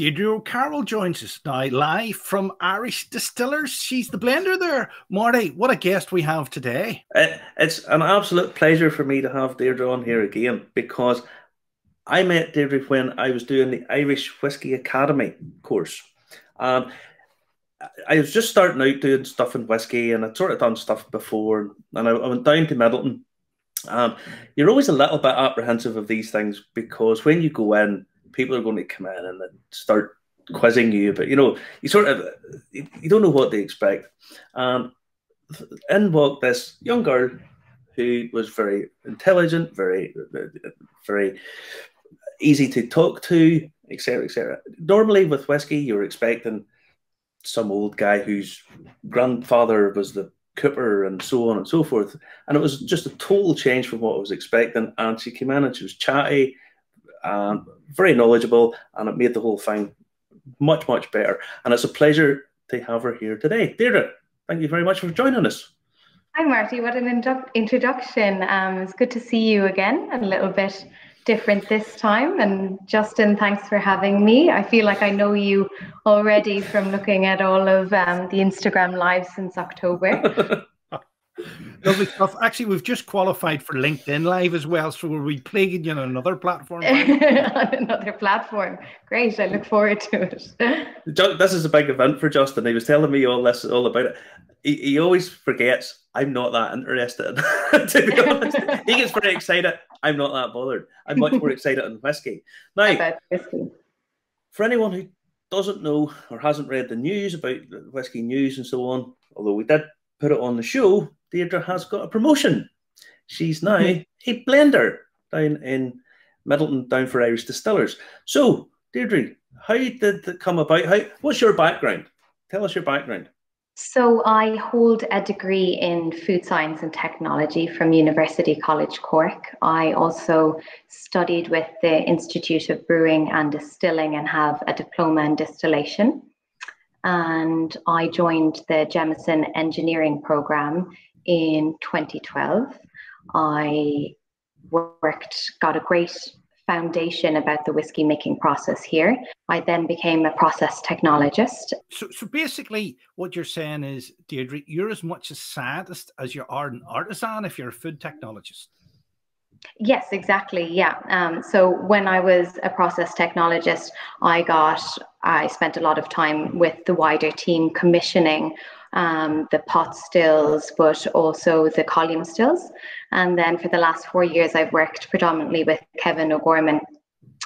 Deirdre O'Carroll joins us now live from Irish Distillers. She's the blender there. Marty, what a guest we have today. It's an absolute pleasure for me to have Deirdre on here again because I met Deirdre when I was doing the Irish Whiskey Academy course. Um, I was just starting out doing stuff in whiskey and I'd sort of done stuff before. And I, I went down to Midleton. Um, you're always a little bit apprehensive of these things because when you go in, people are going to come in and start quizzing you. But you know, you sort of you don't know what they expect. Um, in walked this young girl who was very intelligent, very, very easy to talk to, etc., etc. Normally, with whiskey, you're expecting some old guy whose grandfather was the cooper and so on and so forth. And it was just a total change from what I was expecting. And she came in and she was chatty and very knowledgeable, and it made the whole thing much, much better. And it's a pleasure to have her here today. Deirdre, thank you very much for joining us. Hi, Marty. What an introduction. Um, it's good to see you again, a little bit different this time. And Justin, thanks for having me. I feel like I know you already from looking at all of um, the Instagram lives since October. Lovely stuff. Actually, we've just qualified for LinkedIn Live as well, so we'll be plaguing you on another platform. on another platform. Great. I look forward to it. This is a big event for Justin. He was telling me all this, all about it. He, he always forgets I'm not that interested. to be honest, he gets very excited. I'm not that bothered. I'm much more excited on whiskey. Now, whiskey. for anyone who doesn't know or hasn't read the news about whiskey news and so on, although we did put it on the show, Deirdre has got a promotion. She's now hmm. a blender down in Midleton, down for Irish Distillers. So, Deirdre, how did it come about? How, what's your background? Tell us your background. So, I hold a degree in food science and technology from University College Cork. I also studied with the Institute of Brewing and Distilling and have a diploma in distillation. And I joined the Jameson Engineering Program in 2012. I worked, got a great foundation about the whiskey making process here. I then became a process technologist. So, so basically, what you're saying is, Deirdre, you're as much a scientist as you are an artisan if you're a food technologist. Yes, exactly. Yeah. Um, so when I was a process technologist, I got, I spent a lot of time with the wider team commissioning um, the pot stills, but also the column stills. And then for the last four years, I've worked predominantly with Kevin O'Gorman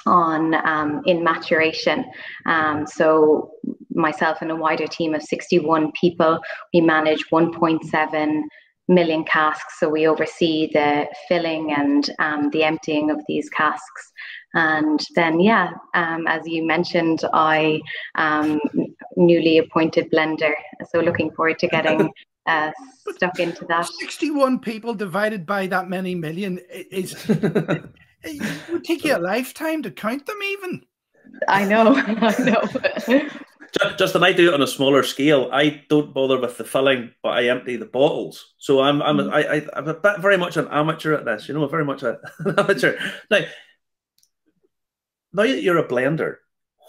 on um, in maturation. Um, so myself and a wider team of 61 people, we manage 1.7 million casks. So we oversee the filling and um, the emptying of these casks. And then, yeah, um, as you mentioned, I um, newly appointed blender. So looking forward to getting uh, stuck into that. 61 people divided by that many million is it would take you a lifetime to count them even. I know, I know. Justin, I do it on a smaller scale. I don't bother with the filling, but I empty the bottles. So I'm I'm mm. I, I, I'm a bit very much an amateur at this. You know, very much a, an amateur. Now, now that you're a blender,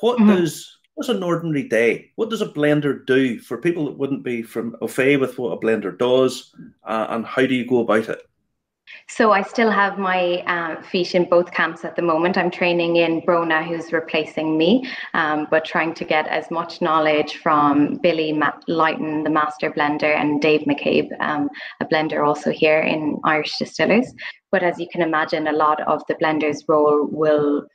what mm-hmm. does what's an ordinary day? What does a blender do for people that wouldn't be from au fait with what a blender does, uh, and how do you go about it? So I still have my uh, feet in both camps at the moment. I'm training in Brona, who's replacing me, um, but trying to get as much knowledge from Billy Ma- Leighton, the master blender, and Dave McCabe, um, a blender also here in Irish Distillers. But as you can imagine, a lot of the blender's role will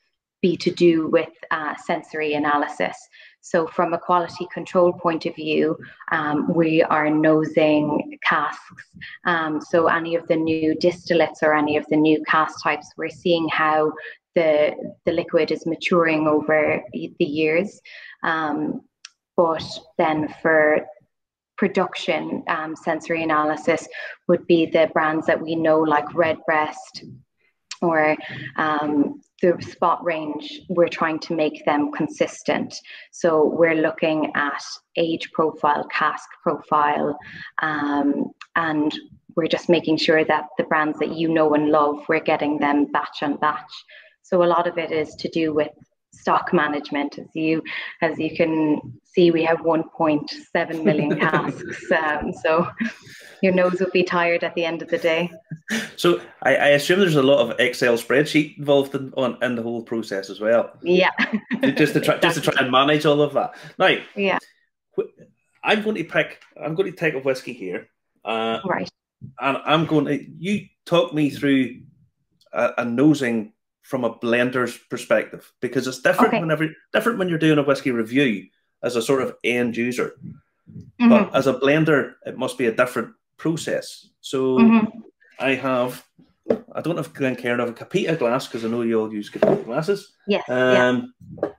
be to do with uh, sensory analysis. So, from a quality control point of view, um, we are nosing casks. Um, so, any of the new distillates or any of the new cask types, we're seeing how the the liquid is maturing over the years. Um, but then for production um, sensory analysis would be the brands that we know like Redbreast or um, the spot range, we're trying to make them consistent. So we're looking at age profile, cask profile, um, and we're just making sure that the brands that you know and love, we're getting them batch on batch. So a lot of it is to do with stock management. As you as you can see, we have 1.7 million casks. Um, so your nose will be tired at the end of the day. So I, I assume there's a lot of Excel spreadsheet involved in, on, in the whole process as well. Yeah. just to try just to try and manage all of that. Now, yeah. I'm going to pick. I'm going to take a whiskey here. Uh, right. And I'm going to you talk me through a, a nosing from a blender's perspective because it's different okay. whenever different when you're doing a whiskey review as a sort of end user. Mm-hmm. But as a blender, it must be a different process. So mm-hmm. I have I don't have Glencairn, I have a Copita glass because I know you all use Copita glasses. Yes. Um, yeah.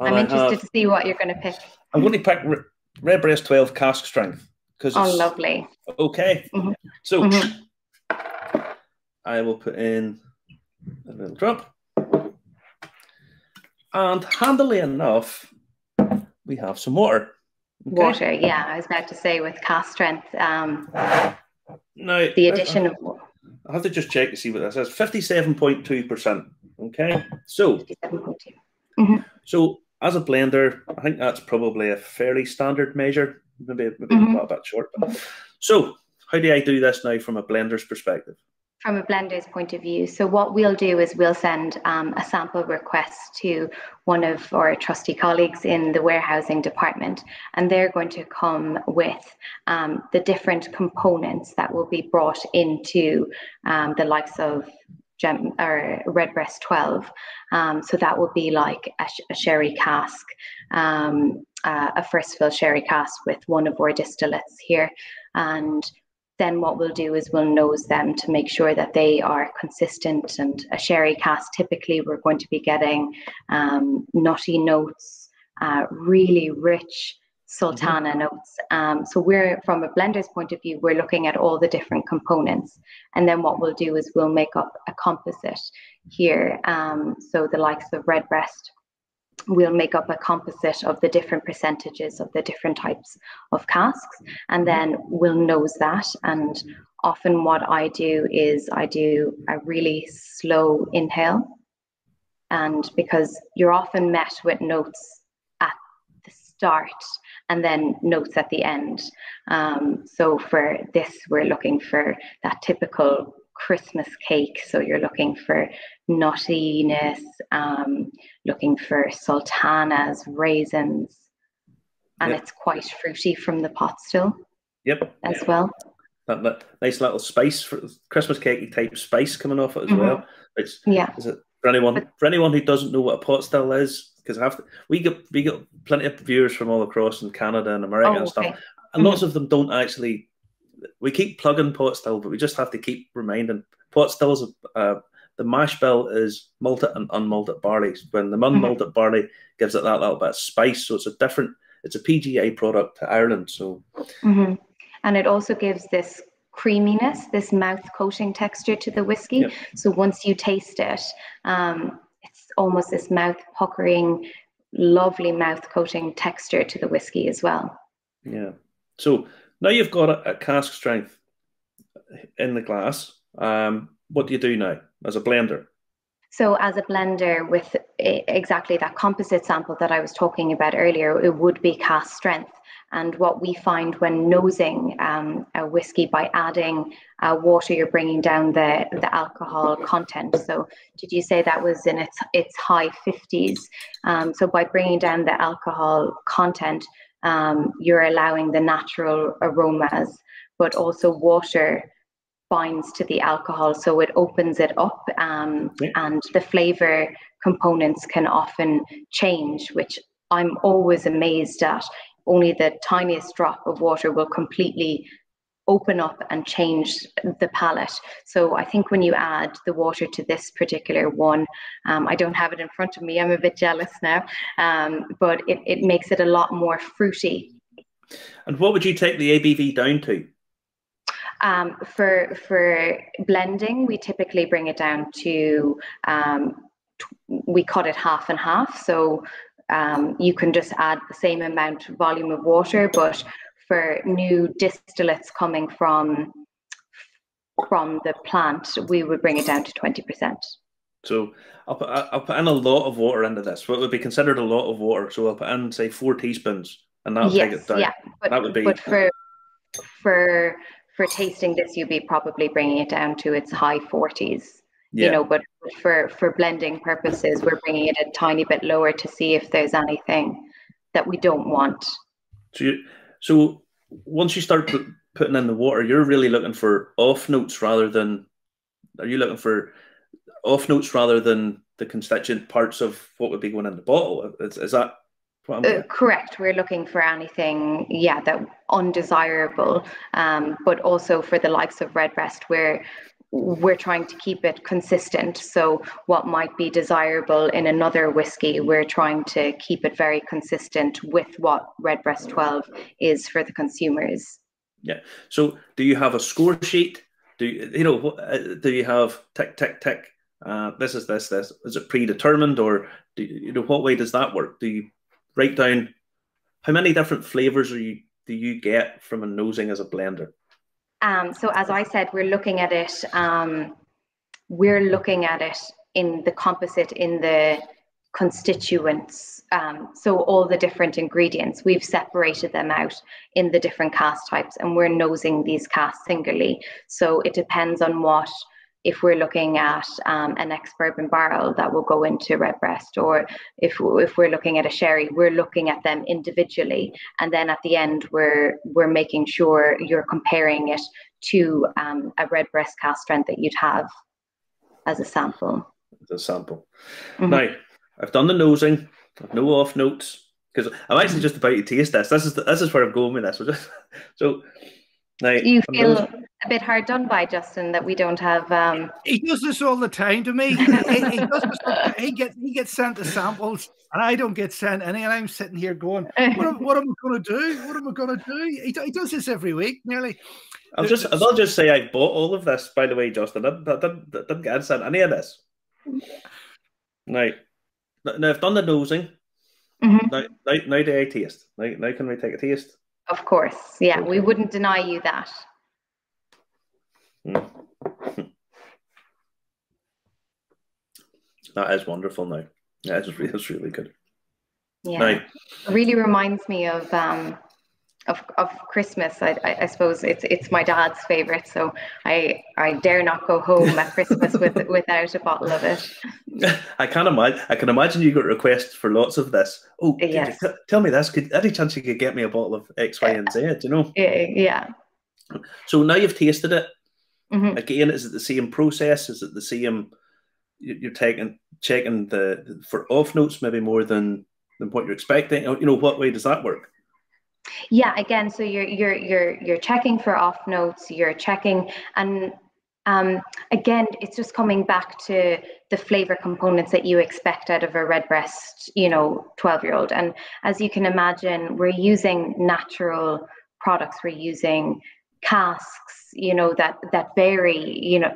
I'm interested have, to see what you're going to pick. I'm going to pick Redbreast 12 cask strength because oh, lovely. Okay. Mm-hmm. So mm-hmm. I will put in a little drop. And handily enough, we have some water. Okay. Water, yeah. I was about to say with cask strength, um, now, the addition I, of I have to just check to see what that says. 57.2%. Okay. So, mm-hmm. so as a blender, I think that's probably a fairly standard measure, maybe, maybe mm-hmm. a bit short. But. So, how do I do this now from a blender's perspective? From a blender's point of view, so what we'll do is we'll send um, a sample request to one of our trusty colleagues in the warehousing department, and they're going to come with um, the different components that will be brought into um, the likes of gem or redbreast 12 um, so that would be like a, a sherry cask um, uh, a first fill sherry cask with one of our distillates here. And then what we'll do is we'll nose them to make sure that they are consistent and a sherry cask typically we're going to be getting um, nutty notes uh, really rich sultana mm-hmm. notes. Um, so we're from a blender's point of view, we're looking at all the different components. And then what we'll do is we'll make up a composite here. Um, so the likes of redbreast, we'll make up a composite of the different percentages of the different types of casks. And mm-hmm. then we'll nose that. And often what I do is I do a really slow inhale. And because you're often met with notes at the start and then notes at the end. Um, so for this, we're looking for that typical Christmas cake. So you're looking for nuttiness, um, looking for sultanas, raisins, and yep. it's quite fruity from the pot still. Yep. As well. That, that, nice little spice for Christmas cakey type spice coming off it as mm-hmm. well. It's yeah. Is it for anyone but, for anyone who doesn't know what a pot still is? because I have to, we get we get plenty of viewers from all across in Canada and America oh, and stuff, okay. and mm-hmm. lots of them don't actually. We keep plugging pot still, but we just have to keep reminding pot stills. Uh, the mash bill is malted and unmalted barley. When the unmalted mm-hmm. barley gives it that little bit of spice, so it's a different. It's a PGI product to Ireland, so. Mm-hmm. And it also gives this creaminess, this mouth coating texture to the whiskey. Yep. So once you taste it, um, it's almost this mouth puckering, lovely mouth coating texture to the whiskey as well. Yeah. So now you've got a, a cask strength in the glass. Um, what do you do now as a blender? So, as a blender with exactly that composite sample that I was talking about earlier, it would be cask strength. And what we find when nosing um, a whiskey by adding uh, water, you're bringing down the, the alcohol content. So, did you say that was in its, its high 50s? Um, so, by bringing down the alcohol content, um, you're allowing the natural aromas, but also water binds to the alcohol, so it opens it up, um, yeah. and the flavor components can often change, which I'm always amazed at only the tiniest drop of water will completely open up and change the palette. So I think when you add the water to this particular one, um, I don't have it in front of me, I'm a bit jealous now, um, but it, it makes it a lot more fruity. And what would you take the ABV down to? Um, for for blending, we typically bring it down to um, we cut it half and half. So um, you can just add the same amount volume of water, but for new distillates coming from from the plant, we would bring it down to 20%. So I'll put, I'll put in a lot of water into this. What would be considered a lot of water? So I'll put in say four teaspoons, and that'll yes, take it down. Yeah, but, that would be. But for for for tasting this, you'd be probably bringing it down to its high forties. Yeah. You know, but for for blending purposes, we're bringing it a tiny bit lower to see if there's anything that we don't want. So, you, so once you start put, putting in the water, you're really looking for off notes rather than. Are you looking for off notes rather than the constituent parts of what would be going in the bottle? Is, is that uh, correct. We're looking for anything, yeah, that undesirable, um, but also for the likes of Redbreast, where we're trying to keep it consistent. So what might be desirable in another whiskey, we're trying to keep it very consistent with what Redbreast 12 is for the consumers. Yeah. So do you have a score sheet? Do you, you know, uh, do you have tick, tick, tick? Uh, this is this, this. Is it predetermined or do you, you know, what way does that work? Do you write down how many different flavors are you, do you get from a nosing as a blender? Um, so as I said, we're looking at it. Um, we're looking at it in the composite in the constituents. Um, so all the different ingredients, we've separated them out in the different cask types, and we're nosing these casks singly. So it depends on what if we're looking at um, an ex bourbon barrel that will go into redbreast, or if if we're looking at a sherry, we're looking at them individually, and then at the end we're we're making sure you're comparing it to um, a redbreast cask strength that you'd have as a sample. As a sample. Mm-hmm. Now, I've done the nosing. I've no off notes because I'm actually just about to taste this. This is the, this is where I'm going with this. So, just, so now, you feel a bit hard done by, Justin, that we don't have. Um... He does this all the time to me. he, he, does this, he gets he gets sent the samples, and I don't get sent any. And I'm sitting here going, "What am, what am I going to do? What am I going to do?" He, he does this every week, nearly. I'll just I'll just say I bought all of this. By the way, Justin, I didn't, didn't get sent any of this. Now, now I've done the nosing. Mm-hmm. Now, now, now do I taste? Now, now can we take a taste? Of course. Yeah, we wouldn't deny you that. That is wonderful now. Yeah, it's really, it's really good. Yeah. Now, it really reminds me of um, of, of Christmas. I, I, I, suppose it's it's my dad's favorite, so I I dare not go home at Christmas with without a bottle of it. I can imagine. I can imagine you got requests for lots of this. Oh, yes. T- tell me this. Could any chance you could get me a bottle of X, Y, and Z? You know. Yeah. So now you've tasted it. Mm-hmm. Again, is it the same process? Is it the same? You're taking checking the for off notes maybe more than than what you're expecting. You know, what way does that work? Yeah, again, so you're you're you're you're checking for off notes, you're checking and um, again, it's just coming back to the flavor components that you expect out of a redbreast, you know, 12 year old. And as you can imagine, we're using natural products, we're using casks, you know, that that vary, you know,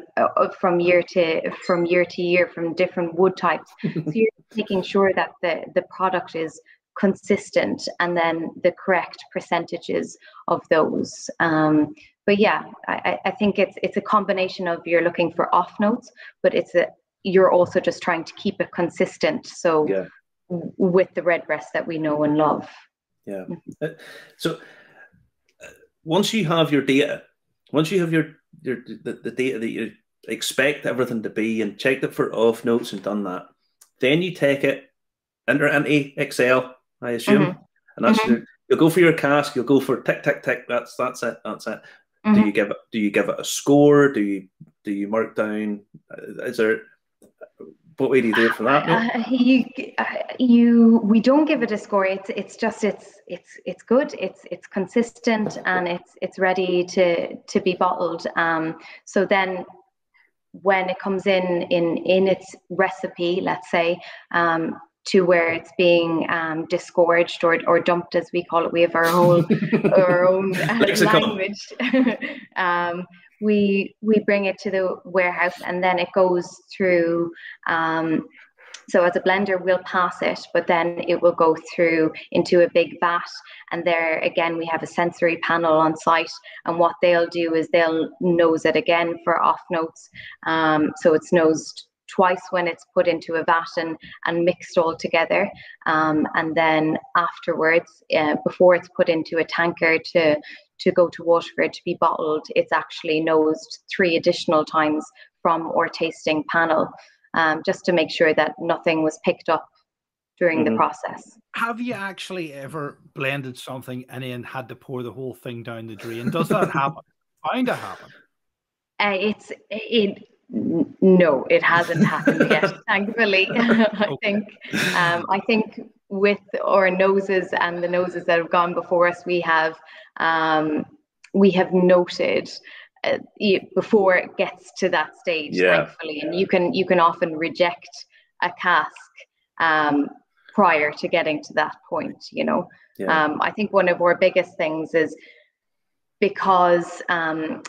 from year to from year to year from different wood types. so you're making sure that the the product is consistent and then the correct percentages of those. Um, but yeah, I, I think it's it's a combination of you're looking for off notes, but it's a you're also just trying to keep it consistent. So yeah. with the redbreast that we know and love. Yeah. Uh, so uh, once you have your data, once you have your your the, the data that you expect everything to be and checked it for off notes and done that, then you take it, enter into Excel, I assume. Mm-hmm. And that's mm-hmm. you'll go for your cask, you'll go for tick tick tick. That's that's it. That's it. Mm-hmm. Do you give it do you give it a score? Do you do you mark down uh, is there what way do you do it for that? Uh, you, uh, you, we don't give it a score. It's, it's just, it's, it's, it's good. It's, it's consistent, and it's, it's ready to, to be bottled. Um, so then, when it comes in, in, in its recipe, let's say, um, to where it's being um, disgorged or, or dumped, as we call it. We have our whole our own language. um, we we bring it to the warehouse and then it goes through. Um, so as a blender, we'll pass it, but then it will go through into a big vat. And there again, we have a sensory panel on site. And what they'll do is they'll nose it again for off notes. Um, so it's nosed twice when it's put into a vat and, and mixed all together. Um, and then afterwards, uh, before it's put into a tanker to, to go to Waterford to be bottled, it's actually nosed three additional times from our tasting panel, um, just to make sure that nothing was picked up during mm-hmm. the process. Have you actually ever blended something and then had to pour the whole thing down the drain? Does that happen? Find to happen. Uh, it's it. No, it hasn't happened yet. thankfully, I think. Um, I think with our noses and the noses that have gone before us, we have um, we have noted uh, before it gets to that stage. Yeah. Thankfully, and you can you can often reject a cask um, prior to getting to that point. You know, yeah. um, I think one of our biggest things is because um,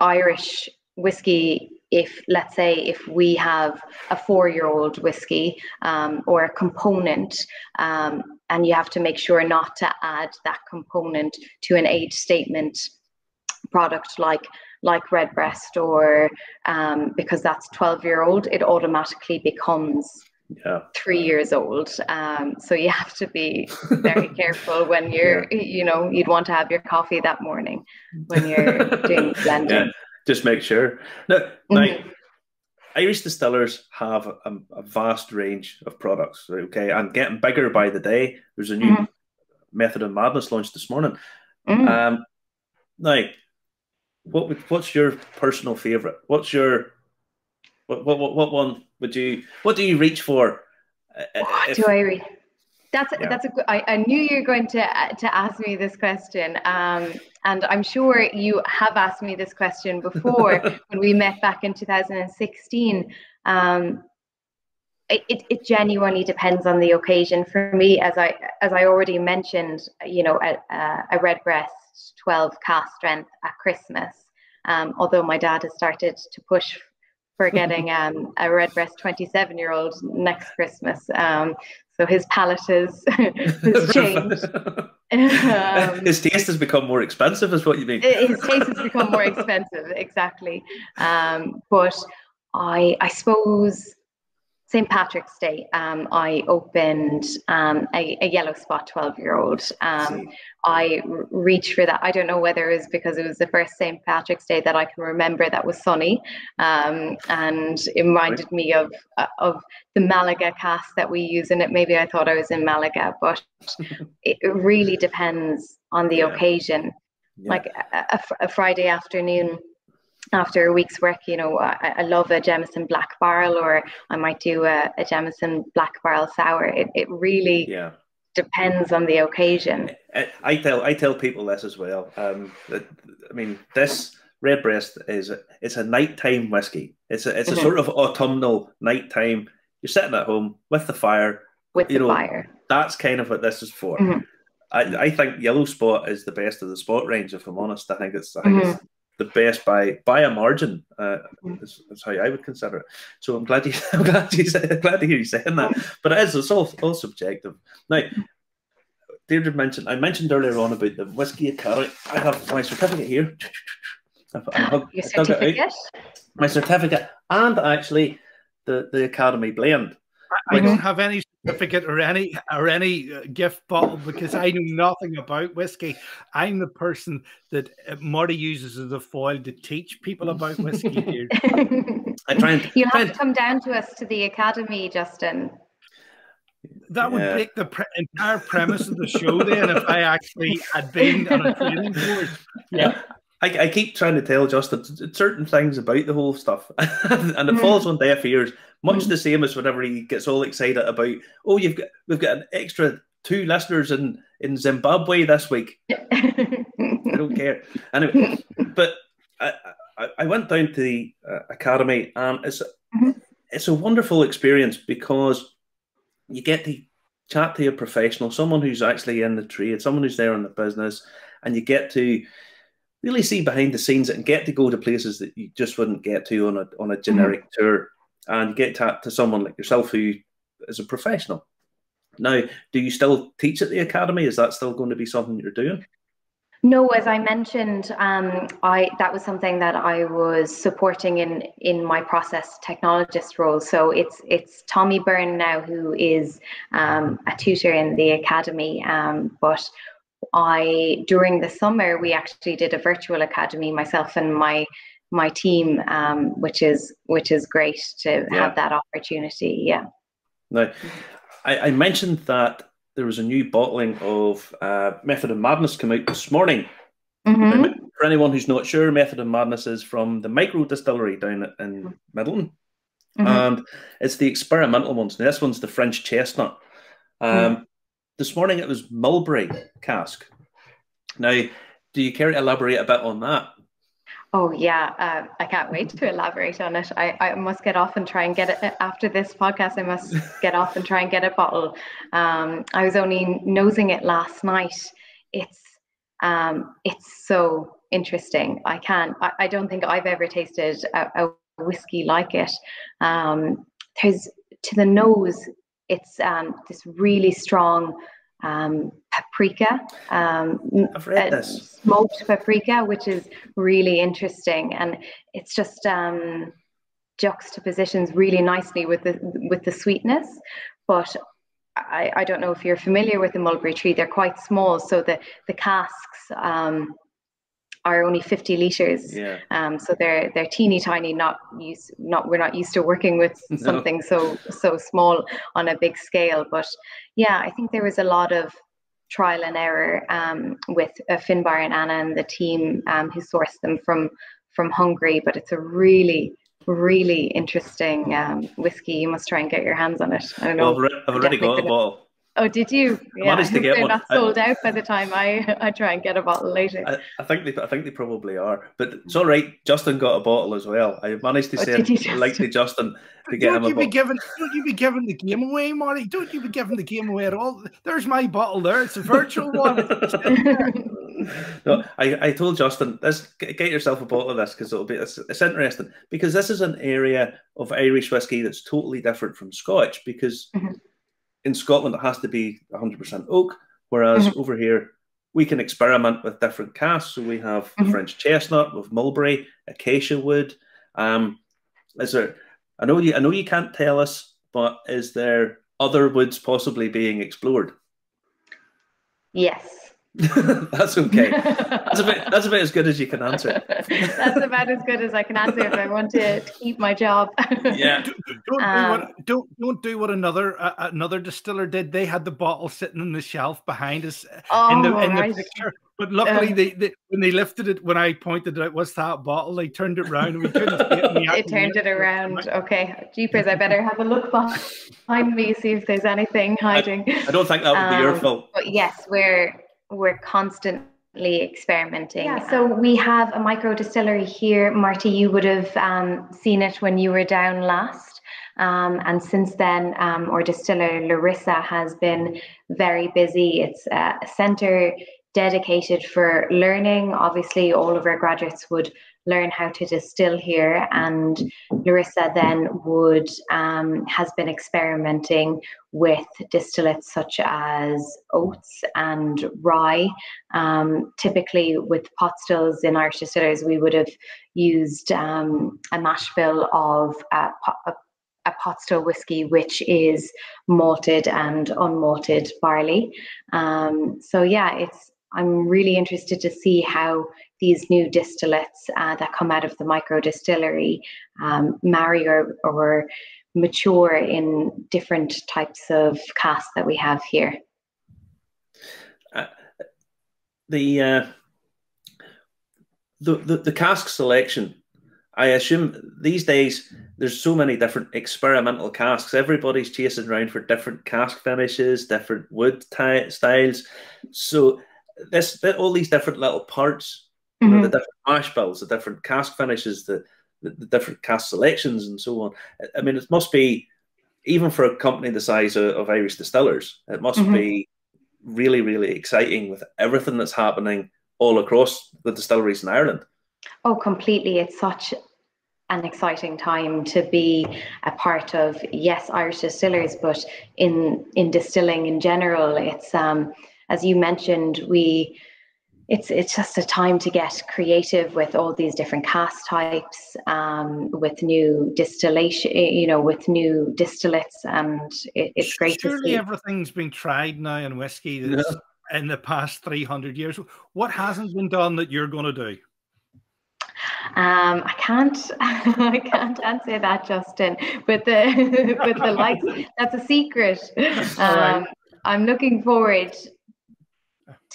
Irish whiskey. If let's say if we have a four-year-old whiskey um, or a component, um, and you have to make sure not to add that component to an age statement product like like Redbreast or um, because that's 12 year old, it automatically becomes yeah. three years old. Um, so you have to be very careful when you're, yeah. you know, you'd want to have your coffee that morning when you're doing blending. Yeah, just make sure. No, mm-hmm. Irish distillers have a, a, vast range of products, okay, and getting bigger by the day. There's a new mm-hmm. method of madness launched this morning. Mm-hmm. Um, now, what what's your personal favorite? What's your what, what, what, one would you, what do you reach for? Uh, uh, what if, do I reach? That's, yeah. that's a good, I, I knew you were going to, to ask me this question. Um, and I'm sure you have asked me this question before when we met back in 2016. Um, it, it genuinely depends on the occasion for me as i as i already mentioned you know a, a redbreast 12 cask strength at christmas um, although my dad has started to push for getting um, a redbreast 27 year old next Christmas. Um, so his palate has, has changed. um, his taste has become more expensive, is what you mean? his taste has become more expensive, exactly. Um, but I, I suppose St. Patrick's Day, um, I opened um, a, a, yellow spot 12 year old. Um, I reached for that. I don't know whether it was because it was the first St. Patrick's Day that I can remember that was sunny. Um, and it reminded me of, uh, of the Malaga cask that we use in it. Maybe I thought I was in Malaga, but it really depends on the yeah. occasion. Yeah. Like a, a, a Friday afternoon after a week's work, you know, I, I, love a Jameson Black Barrel, or I might do a, a Jameson Black Barrel Sour. It, it really yeah. depends on the occasion. I, tell I tell people this as well. Um, that, I mean, this Redbreast is a, it's a nighttime whiskey. It's a it's a mm-hmm. sort of autumnal nighttime. You're sitting at home with the fire. With you the know, fire. That's kind of what this is for. Mm-hmm. I, I think Yellow Spot is the best of the spot range. If I'm honest, I think it's I think mm-hmm. it's the best by by a margin. Uh, is, is, how I would consider it. So I'm glad you I'm glad you glad to hear you saying that. But it is it's all all subjective. Now, Deirdre mentioned I mentioned earlier on about the whiskey academy. I have my certificate here. I've, I've, Your certificate. My certificate, and actually the the academy blend. I, I don't have any certificate or any or any uh, gift bottle because I know nothing about whiskey. I'm the person that uh, Marty uses as a foil to teach people about whiskey. Here, I try and you have to come down to us to the academy, Justin. That would yeah. break the pre- entire premise of the show. Then, if I actually had been on a training course, yeah. I, I, keep trying to tell Justin certain things about the whole stuff, and it falls on deaf ears. Much the same as whenever he gets all excited about, oh, you've got we've got an extra two listeners in in Zimbabwe this week. I don't care. Anyway, but I, I, I went down to the uh, academy, and it's mm-hmm. it's a wonderful experience because you get to chat to a professional, someone who's actually in the trade, someone who's there in the business, and you get to really see behind the scenes and get to go to places that you just wouldn't get to on a on a generic mm-hmm. tour, and get to, to someone like yourself who is a professional. Now, do you still teach at the academy? Is that still going to be something you're doing? No, as I mentioned, um, I that was something that I was supporting in in my process technologist role. So it's it's Tommy Byrne now who is um, a tutor in the academy, um, but I during the summer we actually did a virtual academy myself and my my team, um, which is which is great to yeah. have that opportunity. Yeah. Now, I, I mentioned that there was a new bottling of uh, Method of Madness come out this morning. Mm-hmm. For anyone who's not sure, Method of Madness is from the micro distillery down in Midleton. Mm-hmm. And it's the experimental ones. Now, this one's the French chestnut. Um, mm-hmm. This morning it was mulberry cask. Now, do you care to elaborate a bit on that? Oh yeah, uh, I can't wait to elaborate on it. I, I must get off and try and get it after this podcast. I must get off and try and get a bottle. Um, I was only nosing it last night. It's um, it's so interesting. I can't. I, I don't think I've ever tasted a, a whiskey like it. Um, there's to the nose. It's um, this really strong um, paprika, um, uh, smoked paprika, which is really interesting, and it's just um, juxtapositions really nicely with the with the sweetness. But I, I don't know if you're familiar with the mulberry tree; they're quite small, so the the casks um, are only 50 liters. Yeah. Um, so they're they're teeny tiny. Not used. Not we're not used to working with something no. so so small on a big scale. But yeah, I think there was a lot of trial and error um, with uh, Finbar and Anna and the team um, who sourced them from from Hungary. But it's a really really interesting um, whiskey. You must try and get your hands on it. I don't know. Well, I've already got a bottle. Oh, did you? Yeah, managed to get they're one. not sold I, out by the time I I try and get a bottle later. I, I, think they I think they probably are, but it's all right. Justin got a bottle as well. I managed to oh, send like to Justin to get don't him a you bottle. Be giving, don't you be giving the game away, Marty? Don't you be giving the game away at all? There's my bottle there. It's a virtual one. no, I, I told Justin, this get yourself a bottle of this because it'll be it's, it's interesting because this is an area of Irish whiskey that's totally different from Scotch because. Mm-hmm in Scotland, it has to be 100% oak, whereas mm-hmm. over here, we can experiment with different casks. So we have mm-hmm. French chestnut with mulberry, acacia wood. Um, is there? I know you. I know you can't tell us, but is there other woods possibly being explored? Yes. that's okay. That's about that's about as good as you can answer. that's about as good as I can answer if I want to, to keep my job. yeah. Don't um, do what don't don't do what another uh, another distiller did. They had the bottle sitting on the shelf behind us oh, in the in right. picture. But luckily, uh, they, they, when they lifted it, when I pointed out what's that bottle, they turned it around and we couldn't it. it turned it around. Okay, jeepers! I better have a look behind me see if there's anything hiding. I, I don't think that would be um, your fault. But yes, we're we're constantly experimenting. Yeah, so we have a micro distillery here. Marty, you would have um, seen it when you were down last. Um, and since then, um, our distiller Larissa has been very busy. It's a center dedicated for learning. Obviously, all of our graduates would learn how to distill here. And Larissa then would um, has been experimenting with distillates such as oats and rye. Um, typically, with pot stills in Irish distillers, we would have used um, a mash bill of a, a a pot still whiskey, which is malted and unmalted barley. Um, so yeah, it's I'm really interested to see how these new distillates uh, that come out of the micro distillery um, marry or, or mature in different types of casks that we have here. Uh, the, uh, the, the the cask selection, I assume these days there's so many different experimental casks. Everybody's chasing around for different cask finishes, different wood ty- styles. So this all these different little parts, mm-hmm. you know, the mm-hmm. different mash bills, the different cask finishes, the, the, the different cask selections, and so on. I mean, it must be even for a company the size of, of Irish Distillers, it must mm-hmm. be really, really exciting with everything that's happening all across the distilleries in Ireland. Oh, completely! It's such an exciting time to be a part of yes irish distillers but in in distilling in general it's um as you mentioned, we it's it's just a time to get creative with all these different cask types, um, with new distillation, you know, with new distillates, and it, it's great Surely to see. everything's been tried now in whiskey that's in the past three hundred years. What hasn't been done that you're going to do? Um, I can't, I can't answer that, Justin. With the with the likes, that's a secret. Um, I'm looking forward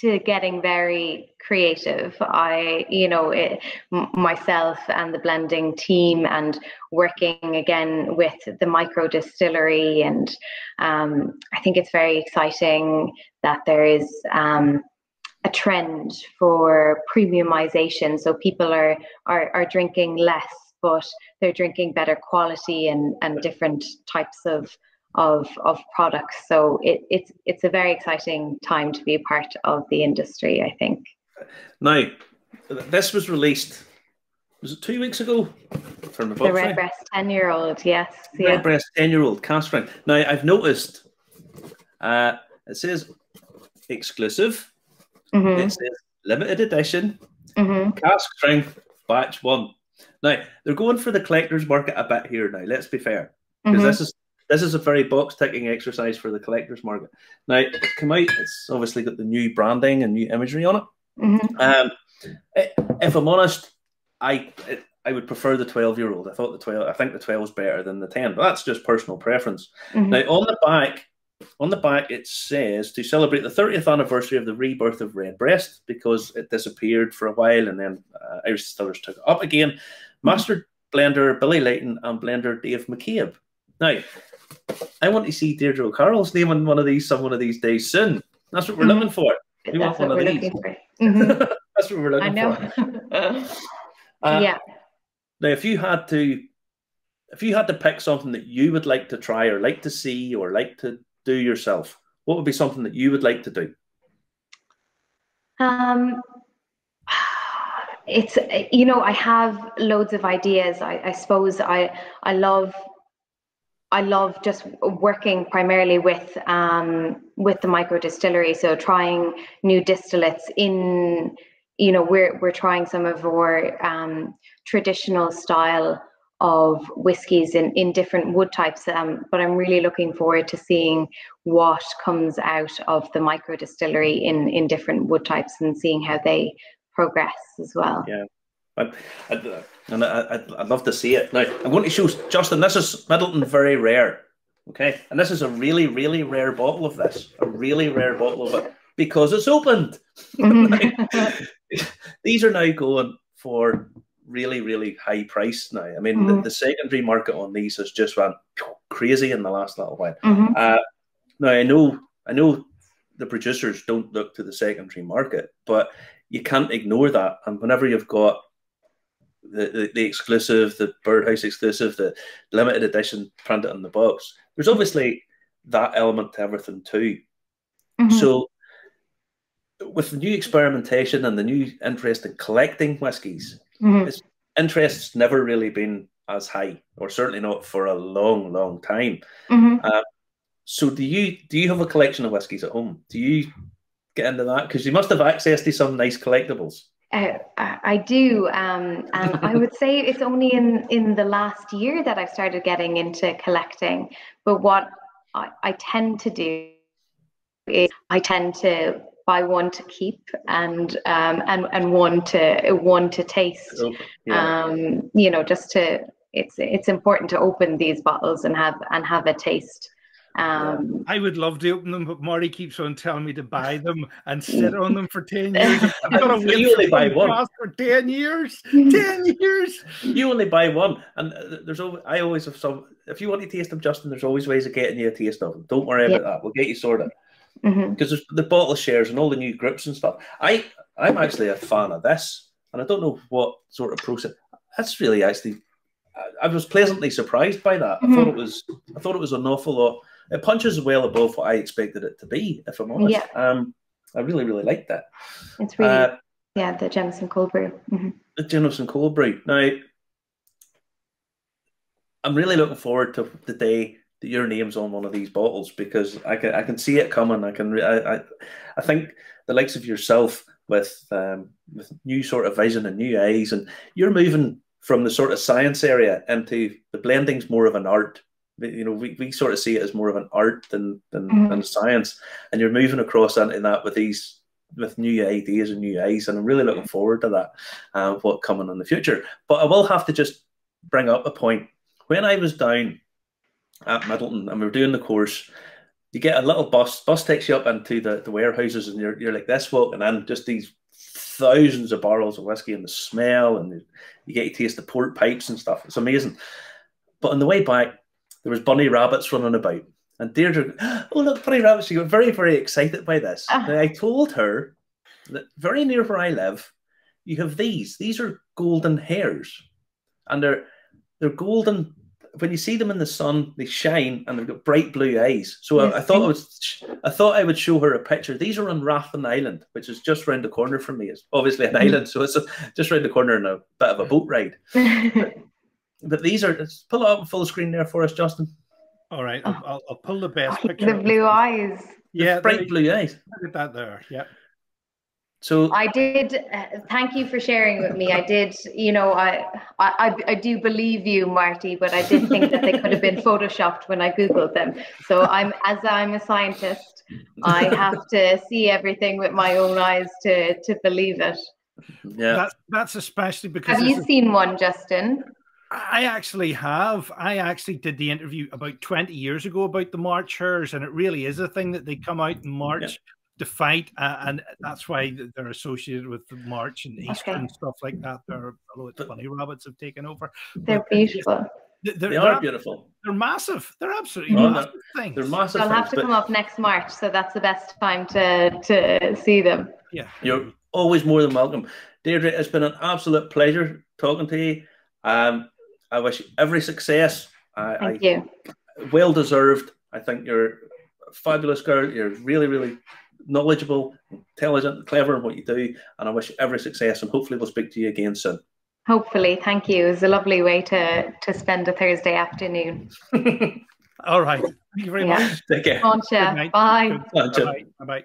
to getting very creative. I, you know, it, myself and the blending team, and working again with the micro distillery, and um, I think it's very exciting that there is um, a trend for premiumization. So people are are, are drinking less, but they're drinking better quality and and different types of of of products. So it, it's it's a very exciting time to be a part of the industry. I think. Now, this was released. Was it two weeks ago? From the, the Redbreast ten year old, yes. Yeah. Redbreast ten year old cask strength. Now I've noticed. Uh, it says exclusive. Mm-hmm. It says limited edition. Mm-hmm. Cask strength batch one. Now they're going for the collector's market a bit here. Now let's be fair, because mm-hmm. this is this is a very box ticking exercise for the collector's market. Now, come out, it's obviously got the new branding and new imagery on it. Mm-hmm. Um, if I'm honest, I I would prefer the 12 year old. I thought the 12, I think the 12 is better than the 10, but that's just personal preference. Mm-hmm. Now, on the back, on the back, it says to celebrate the 30th anniversary of the rebirth of Redbreast because it disappeared for a while and then uh, Irish distillers took it up again. Mm-hmm. Master blender Billy Leighton and blender Dave McCabe. Now, I want to see Deirdre O'Carroll's name on one of these some one of these days soon. That's what we're mm-hmm. looking for. We That's want one of these. Mm-hmm. That's what we're looking I know. for. uh, yeah. Now, if you had to, if you had to pick something that you would like to try or like to see or like to do yourself, what would be something that you would like to do? Um, it's you know I have loads of ideas. I, I suppose I I love I love just working primarily with um, with the micro distillery. So trying new distillates in, you know, we're we're trying some of our um, traditional style of whiskies in, in different wood types. Um, but I'm really looking forward to seeing what comes out of the micro distillery in in different wood types and seeing how they progress as well. Yeah. I, I, and I, would love to see it. Now, I'm going to show Justin. This is Midleton very rare, okay, and this is a really, really rare bottle of this, a really rare bottle of it because it's opened. These are now going for really, really high price now. I mean, mm-hmm. the, the, secondary market on these has just went crazy in the last little while. Mm-hmm. Uh, now, I know, I know, the producers don't look to the secondary market, but you can't ignore that. And whenever you've got the, the, the, exclusive, the Birdhouse exclusive, the limited edition printed on the box. There's obviously that element to everything too. Mm-hmm. So, with the new experimentation and the new interest in collecting whiskies, mm-hmm. interest's never really been as high, or certainly not for a long, long time. Mm-hmm. Uh, so, do you do you have a collection of whiskies at home? Do you get into that because you must have access to some nice collectibles? Uh, I do, um, and I would say it's only in in the last year that I've started getting into collecting. But what I, I tend to do is I tend to buy one to keep and um, and and one to one to taste. Oh, yeah. Um, you know, just to it's it's important to open these bottles and have and have a taste. Um, I would love to open them, but Marty keeps on telling me to buy them and sit on them for 10 years. I've got to wait you only buy one. for 10 years. 10 years. You only buy one. And uh, there's always, I always have some, if you want to taste them, Justin, there's always ways of getting you a taste of them. Don't worry about that. We'll get you sorted. Because mm-hmm. the bottle shares and all the new grips and stuff. I, I'm actually a fan of this. And I don't know what sort of process. That's really actually I was pleasantly surprised by that. Mm-hmm. I thought it was I thought it was an awful lot it punches well above what I expected it to be, if I'm honest. Yeah. Um, I really, really like that. It's really, uh, yeah, the Jameson cold brew. Mm-hmm. The Jameson cold brew. Now, I'm really looking forward to the day that your name's on one of these bottles because I can I can see it coming. I can I I, I think the likes of yourself with um, with new sort of vision and new eyes, and you're moving from the sort of science area into the blending's more of an art. You know, we, we sort of see it as more of an art than than, mm-hmm. than science, and you're moving across into that with these with new ideas and new eyes, and I'm really looking forward to that. Uh, what coming in the future, but I will have to just bring up a point. When I was down at Midleton and we were doing the course, you get a little bus. Bus takes you up into the, the warehouses, and you're you're like this walking in, just these thousands of barrels of whiskey and the smell, and you get to taste the port pipes and stuff. It's amazing. But on the way back, there was bunny rabbits running about, and Deirdre, oh look, bunny rabbits! She got very very excited by this. Uh. I told her that very near where I live, you have these. These are golden hares, and they're they're golden when you see them in the sun, they shine and they've got bright blue eyes. So I, I, thought I was, I thought I would show her a picture. These are on Rathlin Island, which is just round the corner from me. It's obviously an mm. island, so it's a, just round the corner and a bit of a boat ride. but, but, these are just pull it up full screen there for us, Justin. All right, I'll, I'll, I'll pull the best picture. The blue eyes. Yeah, bright blue eyes. Look at that there. Yeah. So I did. Uh, thank you for sharing with me. I did. You know, I, I I do believe you, Marty, but I did think that they could have been photoshopped when I googled them. So I'm as I'm a scientist, I have to see everything with my own eyes to to believe it. Yeah, that's that's especially because have you seen one, Justin? I actually have. I actually did the interview about 20 years ago about the marchers, and it really is a thing that they come out in March to fight, uh, and that's why they're associated with the march and Easter okay. and stuff like that. They're, although it's funny, rabbits have taken over. They're but beautiful. They're, they're, they are they're, beautiful. They're massive. They're absolutely oh, massive they're, things. They're massive. They'll have to come up next March, so that's the best time to to see them. Yeah, you're always more than welcome, Deirdre. It's been an absolute pleasure talking to you. Um, I wish you every success. I, Thank I, you. Well deserved. I think you're a fabulous girl. You're really, really knowledgeable, intelligent, clever in what you do. And I wish you every success. And hopefully, we'll speak to you again soon. Hopefully, thank you. It was a lovely way to to spend a Thursday afternoon. All right. Thank you very yeah. much. Take care. Bye. Bye. Bye. Bye.